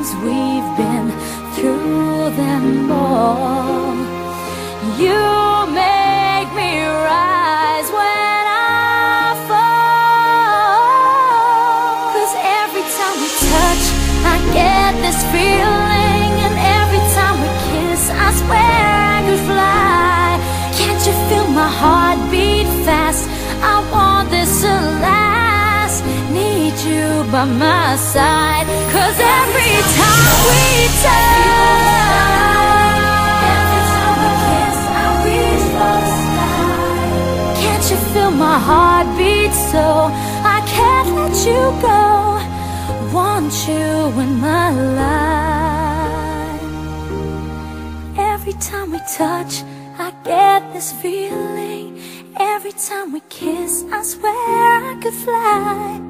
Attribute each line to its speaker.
Speaker 1: we've been through them all. You you by my side. Cause every time we touch, every time we kiss, I reach for the sky. Can't you feel my heart beat so I can't let you go? Want you in my life. Every time we touch, I get this feeling. Every time we kiss, I swear I could fly.